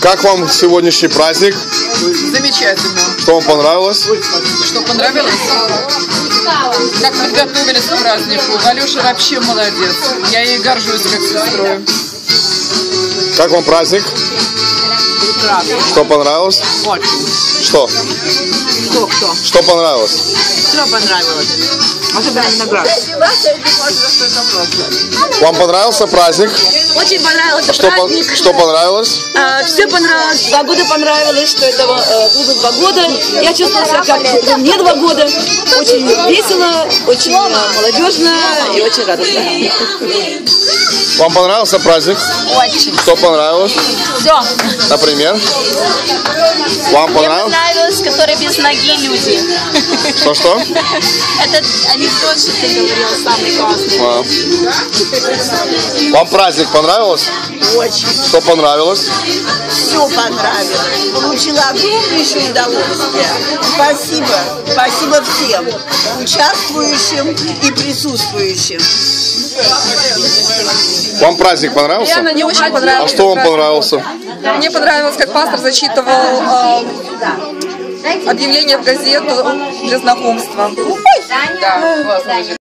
Как вам сегодняшний праздник? Замечательно. Что вам понравилось? Что понравилось? Как подготовились к празднику. Валюша вообще молодец. Я ей горжусь как сестрой. Как вам праздник? Что понравилось? Очень. Что? Кто, кто? Что понравилось? Все понравилось. Особенно виноград. Вам понравился праздник? Очень понравился Что, праздник. что понравилось? А, все понравилось. Два года понравилось, что это э, клубу два года. Я чувствовала себя как мне два года. Очень весело, очень э, молодежно и очень радостно. Вам понравился праздник? Очень. Что понравилось? Все. Например? Вам понравилось? понравилось, которые без ноги люди. Что-что? Это анекдот, что ты говорил, самый классный. А. Вам праздник понравилось? Очень. Что понравилось? Все понравилось. Получила огромнейшее удовольствие. Спасибо. Спасибо всем участвующим и присутствующим. Вам праздник понравился? Мне очень А понравилось. что вам понравился? Мне понравилось, как пастор зачитывал э, объявление в газету для знакомства. Да, классно.